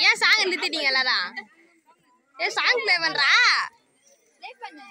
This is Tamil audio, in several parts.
ஏன் சாங் நிறுத்திட்டீங்க எல்லாரும்? ஏன் சாங் ப்ளே பண்றா? பண்ணுங்க.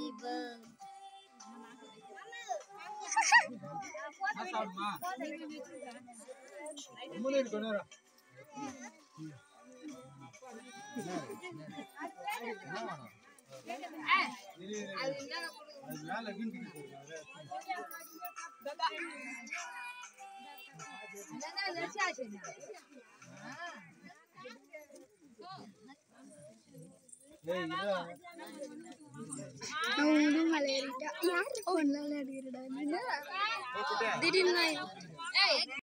Happy birthday. Dada, let's go. சங்கமி பண்ணு. எல்லாம் ஒரு- Happy birthday. திடீர்னு